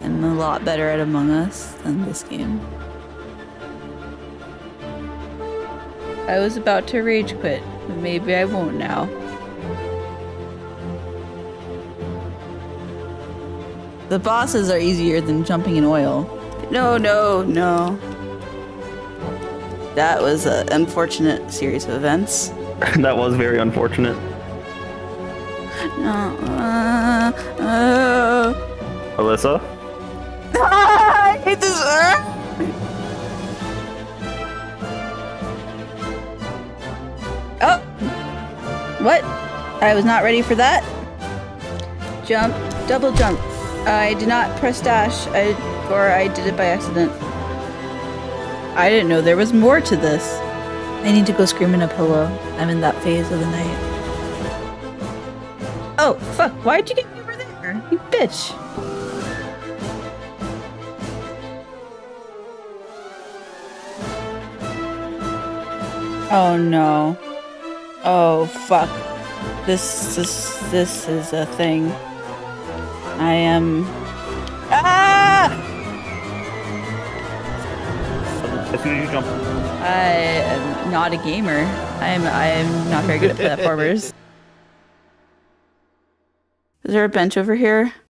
I'm a lot better at Among Us than this game. I was about to rage quit, but maybe I won't now. The bosses are easier than jumping in oil. No, no, no. That was an unfortunate series of events. that was very unfortunate. No. Uh, uh, Ilyssa? I hate this. Oh! What? I was not ready for that. Jump. Double jump. I did not press dash, I, or I did it by accident. I didn't know there was more to this. I need to go scream in a pillow. I'm in that phase of the night. Oh, fuck. Why'd you get me over there? You bitch. Oh no. Oh fuck. This is this is a thing. I am Ah! As soon as you jump. I am not a gamer. I am I am not very good at platformers. Is there a bench over here?